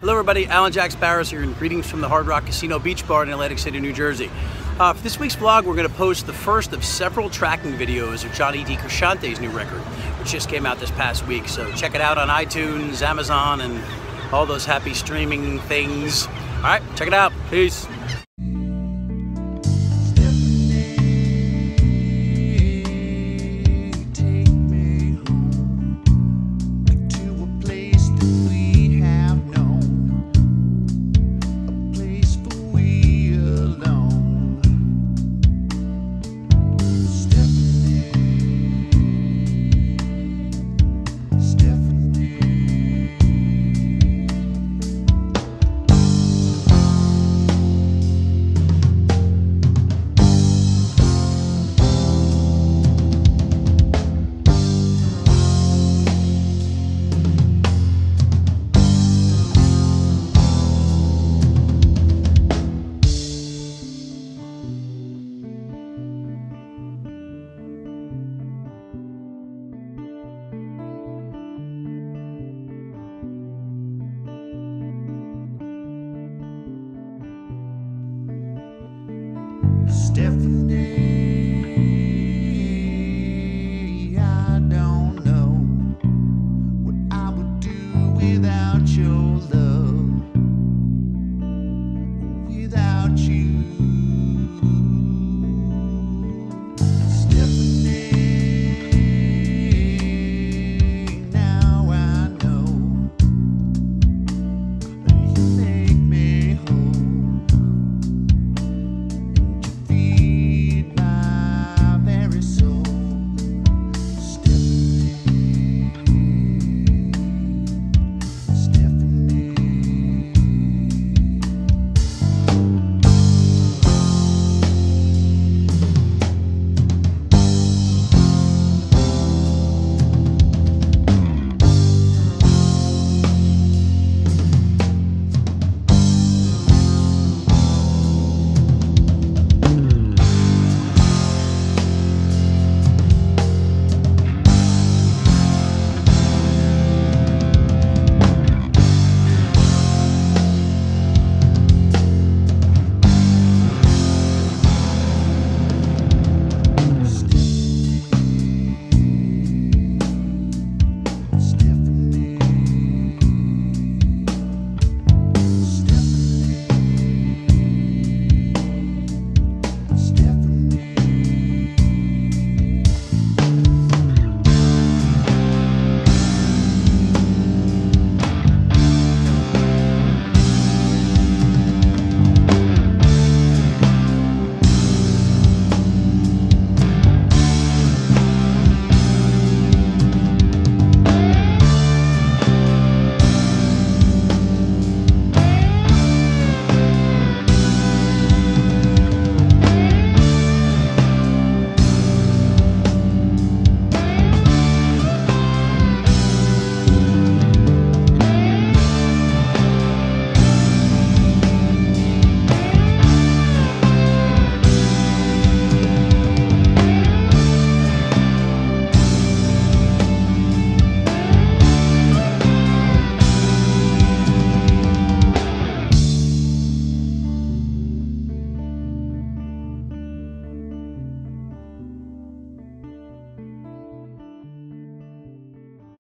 Hello everybody, Alan Jax Bowers here and greetings from the Hard Rock Casino Beach Bar in Atlantic City, New Jersey. Uh, for this week's vlog, we're going to post the first of several tracking videos of Johnny DeCrescente's new record, which just came out this past week. So check it out on iTunes, Amazon, and all those happy streaming things. All right, check it out. Peace. Stephanie.